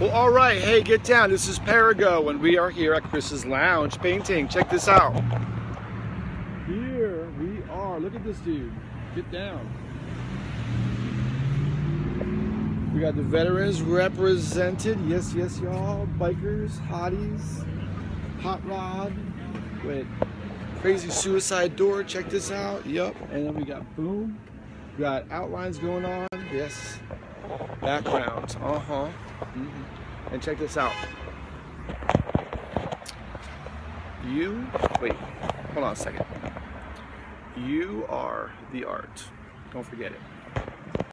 Well, all right. Hey, get down. This is Perego, and we are here at Chris's Lounge painting. Check this out. Here we are. Look at this dude. Get down. We got the veterans represented. Yes, yes, y'all. Bikers, hotties, hot rod with crazy suicide door. Check this out. Yup. And then we got boom. We got outlines going on. Yes. Background. Uh huh. Mm -hmm. And check this out. You, wait, hold on a second. You are the art. Don't forget it.